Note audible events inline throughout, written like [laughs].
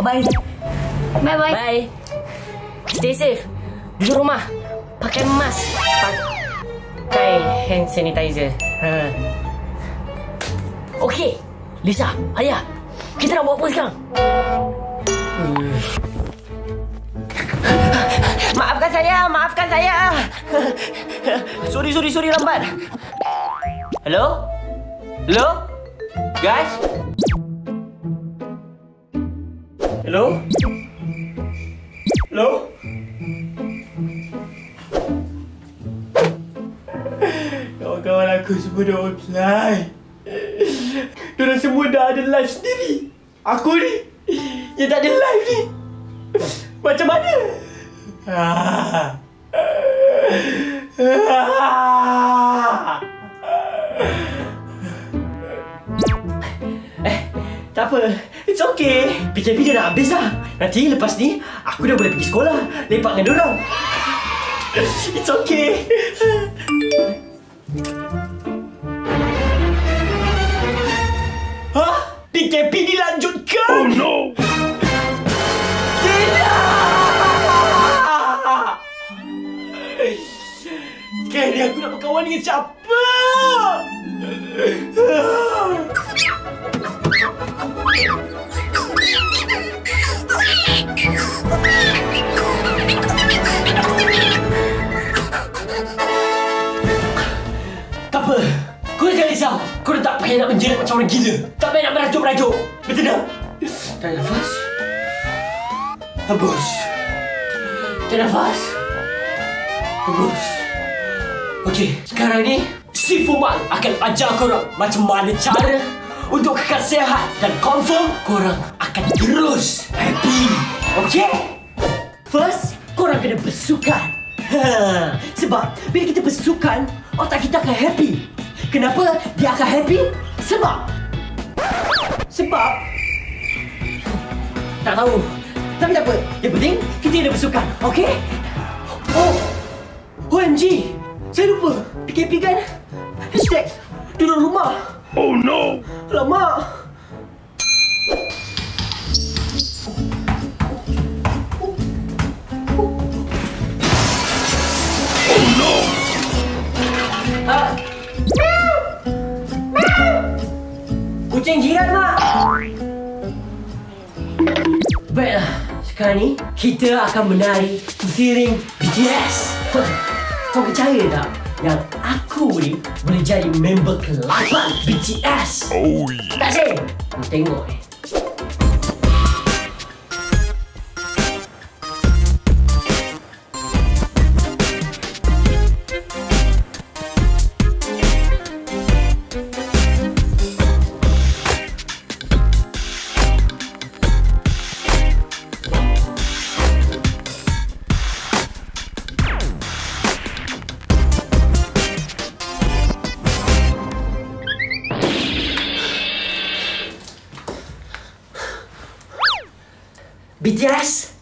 Bye. Bye-bye. Bye. Stay safe. Di rumah. Pakai mask. Pakai hand sanitizer. Ha. Okey. Lisa, ayah. Kita nak buat apa sekarang? Maafkan saya, maafkan saya. sorry, sorry, sorry, lambat. Hello? Hello? Guys? Hello? Hello? Kawan-kawan aku semua dah offline. Diorang semua dah ada live sendiri. Aku ni, yang tak ada live ni. Macam mana? Ah. Ah. Tak apa. It's okay. PKP dah nak habis dah. Nanti lepas ni, aku dah boleh pergi sekolah. Lepak dengan diorang. It's okay. Hah? PKP dilanjutkan? Oh no! Tidak! Sekarang ni aku nak berkawan dengan siapa? Kau jangan risau. Kau dah tak payah nak menjerit macam orang gila. Tak payah nak merajuk-merajuk. Betul tak? Tarik nafas. Hembus. Tarik nafas. Hembus. Okey, sekarang ni si Fumal akan ajar korang macam mana cara untuk kekal sihat dan confirm korang akan terus happy. Okey? First, korang kena bersukan. Ha, [laughs] sebab bila kita bersukan, otak kita akan happy. Kenapa dia akan happy? Sebab. Sebab. Tak tahu. Tapi tak apa. Yang penting kita kena bersukan Okey? Oh. OMG Saya lupa. PKP kan? Hashtag Duduk rumah. Oh no. Alamak. Ah. Kucing jiran, Mak. Baiklah, sekarang ni kita akan menari Feeling BTS. [laughs] Kau percaya tak yang aku ni boleh jadi member ke-8 BTS? Oh yeah. Tak sih? Tengok eh. BTS,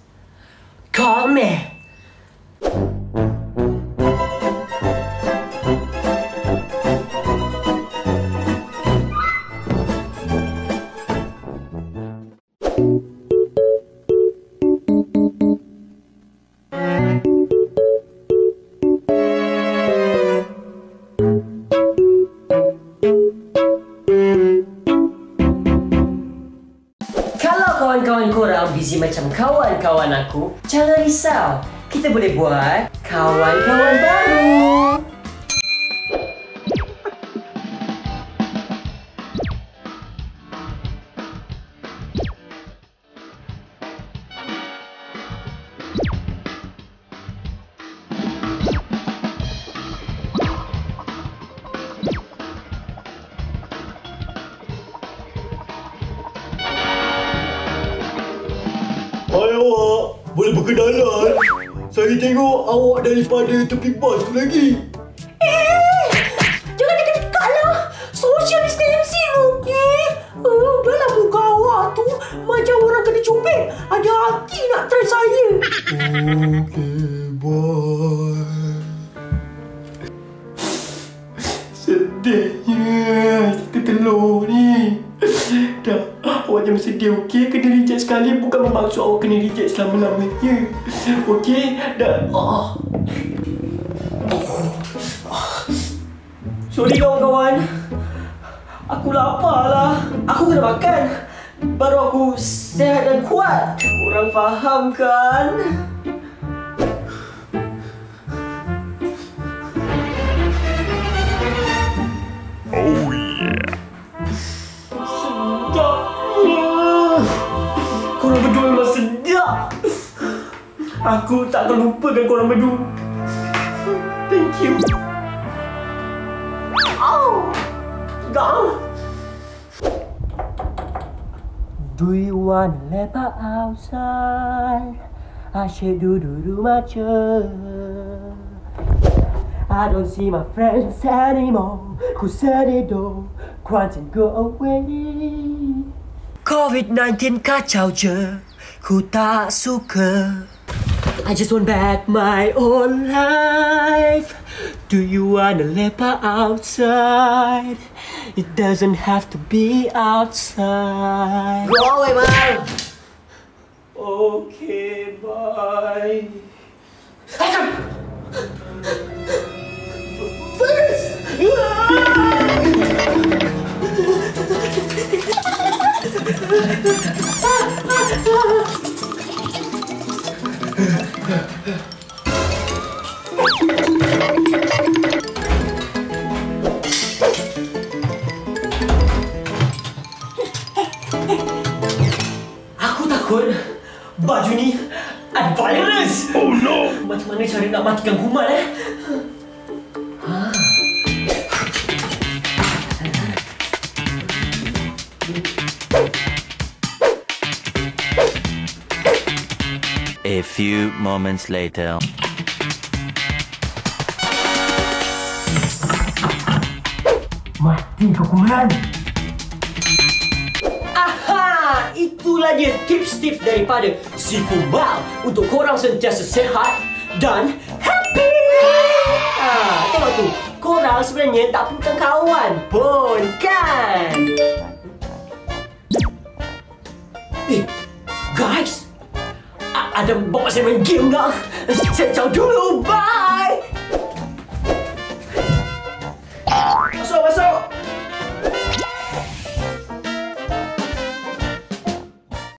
call me. Busy macam kawan-kawan aku, jangan risau. Kita boleh buat kawan-kawan baru. Berkenalan? Saya tengok awak daripada tepi bas tu lagi. Eh, jangan dekat-dekat lah. Social distancing, okey? Oh, dah lah muka awak tu macam orang kena cubit. Ada hati nak try saya. Okay, boy. Sedihnya ketelur ni. Dah, awak awak jangan sedih, okey? Sekali bukan bermaksud awak kena reject selama-lamanya. Okey? Dah... Oh. Sorry kawan-kawan. Aku lapar lah. Aku kena makan. Baru aku sehat dan kuat. Korang faham kan? Aku tak akan lupakan korang berdua. Thank you. Ow. Gah. Do you wanna lepak outside? Asyik duduk rumah je. I don't see my friends anymore. Ku sedih doh, quarantine go away. COVID-19 kacau je, ku tak suka. I just want back my own life. Do you wanna lepak outside? It doesn't have to be outside. Go away, man. Okay, bye. [laughs] Aku takut baju ni ada virus. Oh no. Macam mana cara nak matikan kuman eh? A few moments later. Mati kau. Aha, itulah dia tips-tips daripada si Fumbal untuk korang sentiasa sehat dan happy. Ha, tengok tu, korang sebenarnya tak bukan kawan pun kan? Eh, guys, ada bawa saya main game tak? Saya caw dulu, bye!